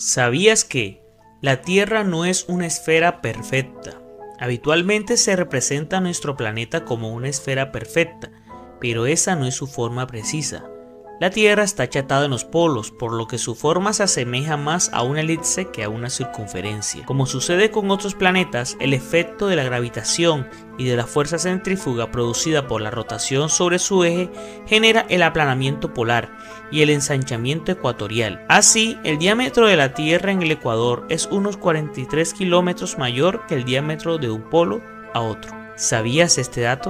¿Sabías que la Tierra no es una esfera perfecta? Habitualmente se representa nuestro planeta como una esfera perfecta, pero esa no es su forma precisa. La Tierra está achatada en los polos, por lo que su forma se asemeja más a una elipse que a una circunferencia. Como sucede con otros planetas, el efecto de la gravitación y de la fuerza centrífuga producida por la rotación sobre su eje genera el aplanamiento polar y el ensanchamiento ecuatorial. Así, el diámetro de la Tierra en el Ecuador es unos 43 kilómetros mayor que el diámetro de un polo a otro. ¿Sabías este dato?